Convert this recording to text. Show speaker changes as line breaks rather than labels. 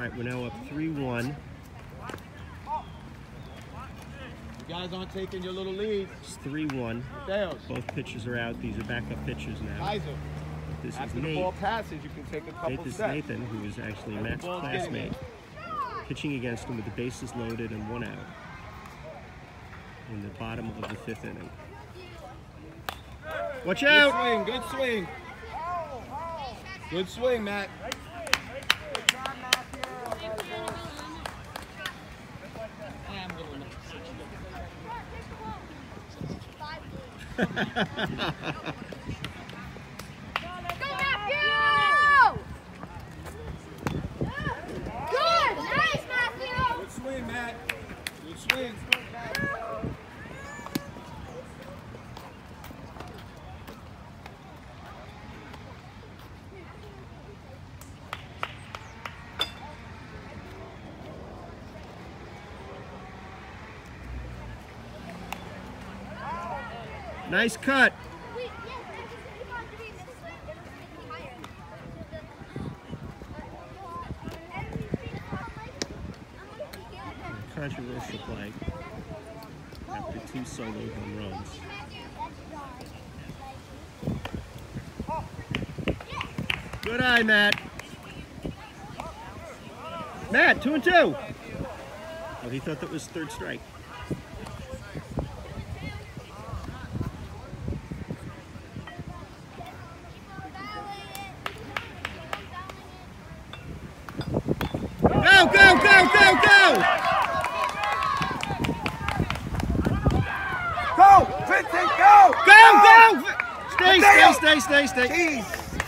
right, we're now up 3-1.
You guys aren't taking your little lead.
It's 3-1. Both pitchers are out. These are backup pitchers now.
Kaiser.
This is
After the ball passes, you can take a couple
Nate, this
steps.
Nathan, who is actually
As
Matt's classmate. Pitching against him with the bases loaded and one out. In the bottom of the fifth inning. Watch
Good
out!
swing, good swing. Good swing, Matt.
Go, Matthew! Good! Nice, Matthew!
Good swing, Matt. Good swing.
Nice cut. Controversial play after two solo home runs. Good eye, Matt. Matt, two and two. Oh, he thought that was third strike. Go, go, go, go, go!
Go! Vincent, go!
Go, go! Stay, stay, stay, stay, stay.
Jeez.